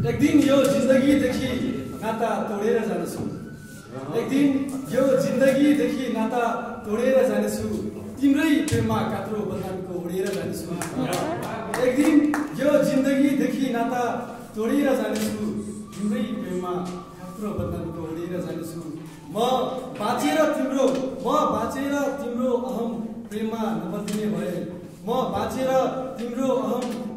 एक दिन यो जिन्दगीदेखि नाता तोडेर जानेछु। एक दिन यो जिन्दगीदेखि नाता तोडेर जानेछु। तिम्रै प्रेममा कात्रो बन्धनको ओढेर जानेछु। एक दिन यो जिन्दगीदेखि नाता तोडेर जानेछु। तिम्रै प्रेममा कात्रो बन्धनको ओढेर जानेछु। म बाँचेर तिम्रो म बाँचेर तिम्रो अहम प्रेममा नबदिने भए म बाँचेर तिम्रो अहम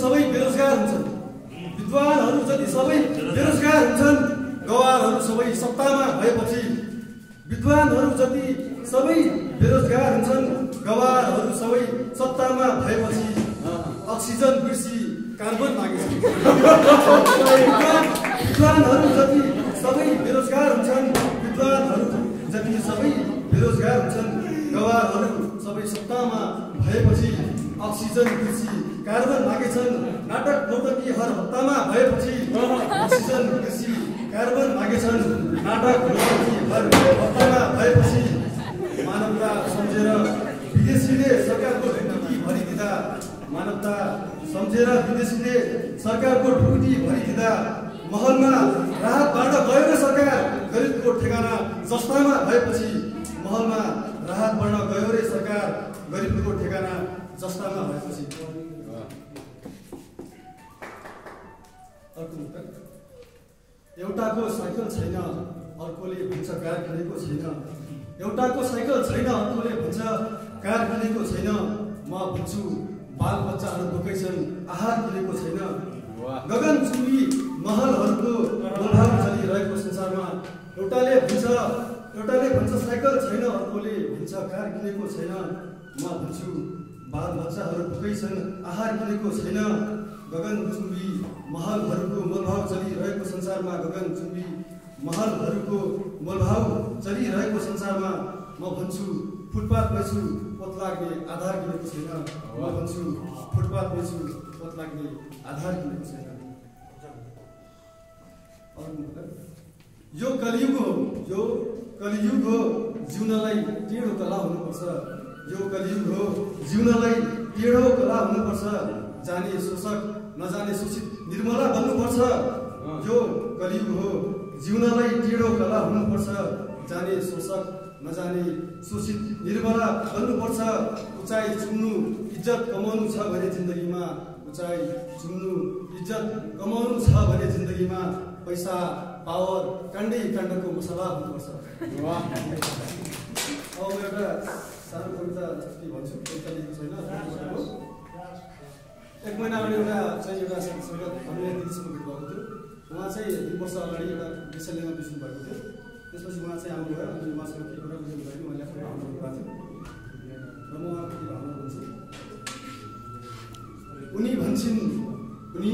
सबै बेरोजगार हुन्छन् विद्वानहरू जति सबै बेरोजगार हुन्छन् गवारहरू सबै सत्तामा भएपछि विद्वानहरू जति सबै बेरोजगार हुन्छन् गवारहरू सबै सत्तामा भएपछि अक्सिजन बिर्सी कार्बन विद्वानहरू जति सबै बेरोजगार हुन्छन् विद्वानहरू जति सबै बेरोजगार हुन्छन् गवारहरू सबै सत्तामा भएपछि अक्सिजन बिर्सी कार्बन मागेछन् नाटक नौटकी हर हप्तामा भएपछि अक्सिजन बिर्सी कार्बन मागेछन् नाटक नौटकी हर हप्तामा भएपछि मानवता सम्झेर विदेशीले सरकारको ढुकुटी भरिदिँदा मानवता सम्झेर विदेशीले सरकारको ढुकुटी भरिदिँदा महलमा राहत बाँड्न गयो र सरकार गरिबको ठेगाना जस्तामा भएपछि महलमा राहत बढ्न गयो रे सरकार गरिबको ठेगाना जस्तामा भएपछि अर्को एउटाको साइकल छैन अर्कोले भन्छ कार किनेको छैन एउटाको साइकल छैन अर्कोले भन्छ कार किनेको छैन म भन्छु बाल बच्चाहरू भोकै छन् आहार किनेको छैन गगन चुम्बी महलहरूको प्रभाव चलिरहेको संसारमा एउटाले भन्छ एउटाले भन्छ साइकल छैन अर्कोले भन्छ कार किनेको छैन म भन्छु बाल बच्चाहरू भोकै छन् आहार किनेको छैन। गगन चुम्बी महलहरूको मोलभाव चलिरहेको संसारमा गगन चुम्बी महलहरूको मोलभाव चलिरहेको संसारमा म भन्छु फुटपाथ बेच्छु पत लाग्ने आधार किनेको छैन। म भन्छु फुटपाथ बेच्छु पत लाग्ने आधार किनेको छैन। यो कलियुग हो। यो कलियुग हो। जिउनलाई टेढो कला हुनुपर्छ। यो कलियुग हो। जिउनलाई टेढो कला हुनुपर्छ। जाने शोषक नजाने शोषित निर्मला बन्नुपर्छ। यो कलियुग हो। जिउनलाई टेढो कला हुनुपर्छ। जाने शोषक नजाने शोषित निर्मला बन्नुपर्छ। उचाइ चुम्नु इज्जत कमाउनु छ भने जिन्दगीमा। उचाइ चुम्नु इज्जत कमाउनु छ भने जिन्दगीमा। पैसा पावर काण्डै काण्डको मसला हुनुपर्छ। अब एउटा सानो कविता के भन्छु कविता लेखेको छैन एक महिना अगाडि एउटा चाहिँ एउटा हामीले दिदीसँग भेट भएको थियो उहाँ चाहिँ दुई वर्ष अगाडि एउटा विषय लिएर भएको थियो त्यसपछि उहाँ चाहिँ आउनुभयो अनि उहाँसँग के कुरा बुझ्नु भयो उहाँले आफ्नो भावना भएको थियो र म उहाँको के भावना उनी भन्छन् उनी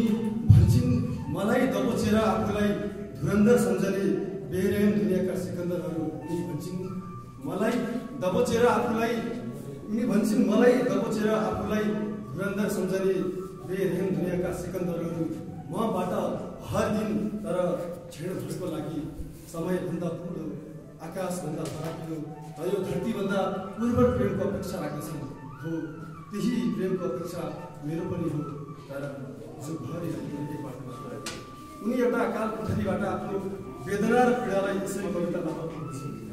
भन्छन् मलाई दबोचेर आफूलाई धुरन्धर सम्झने बेरेम दुनियाँका सिकन्दरहरू उनी भन्छन् मलाई दबोचेर आफूलाई उनी भन्छन् मलाई दबोचेर आफूलाई धुरन्धर सम्झने बेरेम दुनियाँका सिकन्दरहरू मबाट हर दिन तर छेडछोडको लागि समयभन्दा ठुलो आकाशभन्दा फराकिलो र यो धरतीभन्दा पूर्व प्रेमको अपेक्षा राख्दछन् हो त्यही प्रेमको अपेक्षा मेरो पनि हो तर बाटोमा पुऱ्याए। उनी एउटा काल आफ्नो वेदना र पीडालाई यसरी कविता मार्फत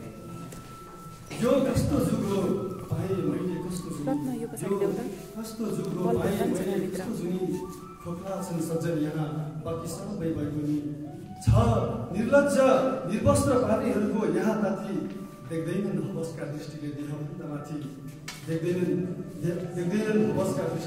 यो कस्तो जुग हो पाएँ मैले कस्तो जुग। कस्तो जुग हो पाएँ मैले। कस्तो जुनी खोक्ला छन् सज्जन यहाँ बाँकी सबै बैगुनी छ निर्लज्ज निर्वस्त्र पापीहरूको यहाँ ताती देख्दैनन् हवसका दृष्टिले देहभन्दा माथि देख्दैनन् देख्दैनन् हवसका दृष्टि